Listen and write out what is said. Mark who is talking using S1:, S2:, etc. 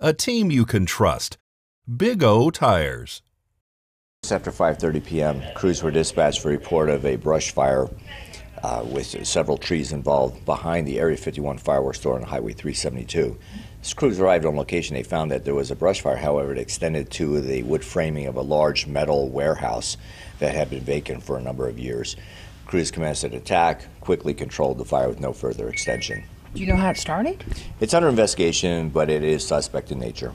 S1: a team you can trust. Big O Tires.
S2: After 5:30 p.m., crews were dispatched for report of a brush fire uh, with several trees involved behind the Area 51 fireworks store on Highway 372. As crews arrived on location, they found that there was a brush fire. However, it extended to the wood framing of a large metal warehouse that had been vacant for a number of years. Crews commenced an attack, quickly controlled the fire with no further extension.
S3: Do you know how it started?
S2: It's under investigation, but it is suspect in nature.